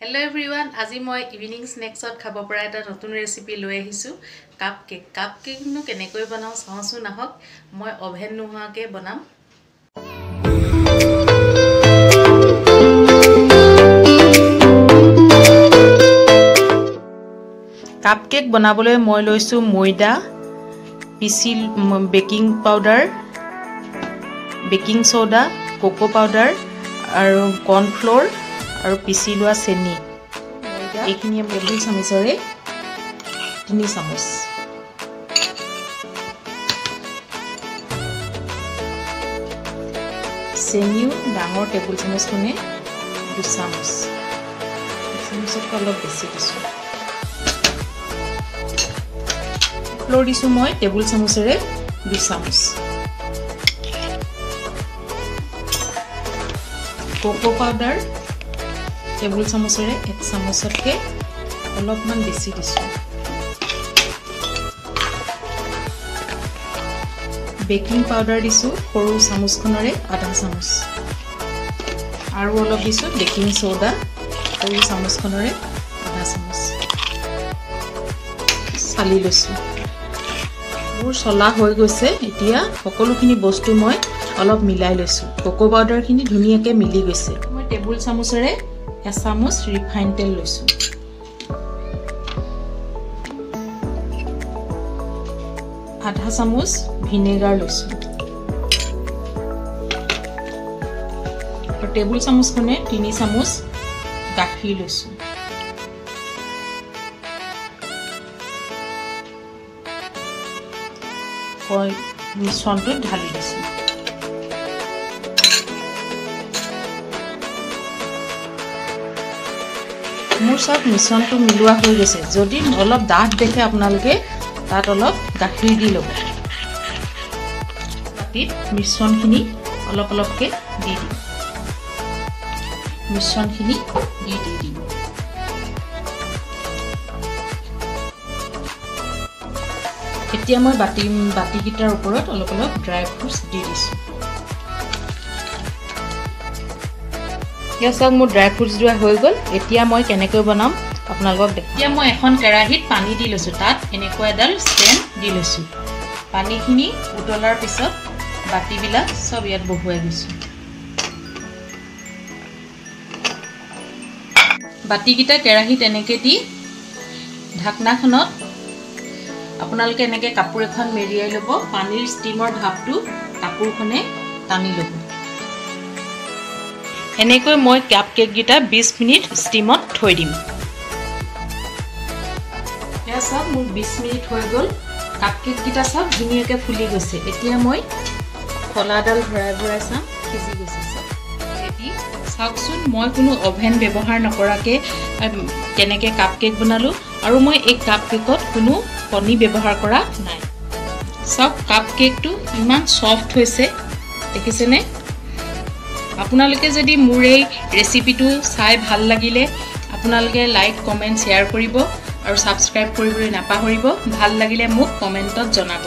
Hello everyone আজি মই evening স্নেক্সত খাব পৰা এটা নতুন ৰেচিপি লৈ আহিছোঁ। কাপ কেক কাপ কেকনো কেনেকৈ বনাওঁ চাওঁচোন আহক মই অভেন নোহোৱাকৈ বনাম। কাপ কেক বনাবলৈ মই লৈছোঁ ময়দা পিচি baking powder baking soda cocoa powder আৰু কৰ্ণফ্ল'ৰ আৰু পিচি লোৱা চেনি। এইখিনি টেবুল চামুচৰে তিনি চামুচ। চেনিও ডাঙৰ টেবুল চামুচখনে দুচামুচ চামুচতকৈ অলপ বেছি দিছোঁ। ফ্ল'ৰ দিছোঁ মই টেবুল চামুচেৰে দুচামুচ কোকো পাউডাৰ টেবুল চামুচেৰে এক চামুচতকৈ অলপমান বেছি দিছোঁ। বেকিং পাউডাৰ দিছোঁ সৰু চামুচখনৰে আধা চামুচ। আৰু অলপ দিছোঁ বেকিং চ'ডা সৰু চামুচখনৰে আধা চামুচ। চালি লৈছোঁ। মোৰ চলা হৈ গৈছে এতিয়া সকলোখিনি বস্তু মই অলপ মিলাই লৈছোঁ। কোকো পাউডাৰখিনি ধুনীয়াকৈ মিলি গৈছে। মই টেবুল চামুচেৰে এচামুচ ৰিফাইন তেল লৈছোঁ আধা চামুচ ভিনেগাৰ লৈছোঁ আৰু টেবুল চামুচখনে তিনি চামুচ গাখীৰ লৈছোঁ মিশ্ৰণটোত ঢালি দিছোঁ মোৰ চব মিশ্ৰণটো মিলোৱা হৈ গৈছে। যদি অলপ ডাঠ দেখে আপোনালোকে তাত অলপ গাখীৰ দি ল'ব। বাতিত মিশ্ৰণখিনি অলপ অলপকৈ দি দিম। মিশ্ৰণখিনি দি দি দিম। এতিয়া মই বাতি বাতিকেইটাৰ ওপৰত অলপ অলপ ড্ৰাই ফ্ৰুটছ দি দিছোঁ। এতিয়া চাওক মোৰ ড্ৰাই ফ্ৰুটছ দিয়া হৈ গ'ল। এতিয়া মই কেনেকৈ বনাম আপোনালোকক এতিয়া মই এখন কেৰাহীত পানী দি লৈছোঁ তাত এনেকুৱা এডাল ষ্টেণ্ড দি লৈছোঁ। পানীখিনি উতলাৰ পিছত বাতিবিলাক চব ইয়াত বহুৱাই দিছোঁ বাতিকেইটা কেৰাহীত এনেকৈ দি ঢাকনাখনত আপোনালোকে এনেকৈ কাপোৰ এখন মেৰিয়াই ল'ব পানীৰ ষ্টিমৰ ভাপটো কাপোৰখনে টানি ল'ব। এনেকৈ মই কাপ কেককেইটা বিছ মিনিট ষ্টিমত থৈ দিম। এয়া চাওক মোৰ বিছ মিনিট হৈ গ'ল। কাপ কেককেইটা চাওক ধুনীয়াকৈ ফুলি গৈছে। এতিয়া মই ফলাডাল ভৰাই ভৰাই চাম সিজি গৈছে চাওক। ৰেডি চাওকচোন মই কোনো অভেন ব্যৱহাৰ নকৰাকৈ কেনেকৈ কাপ কেক বনালোঁ আৰু মই এই কাপ কেকত কোনো কণী ব্যৱহাৰ কৰা নাই। চাওক কাপ কেকটো ইমান ছফ্ট হৈছে। দেখিছেনে? আপোনালোকে যদি মোৰ এই ৰেচিপিটো চাই ভাল লাগিলে আপোনালোকে লাইক কমেণ্ট শ্বেয়াৰ কৰিব আৰু ছাবস্ক্ৰাইব কৰিবলৈ নাপাহৰিব। ভাল লাগিলে মোক কমেণ্টত জনাব।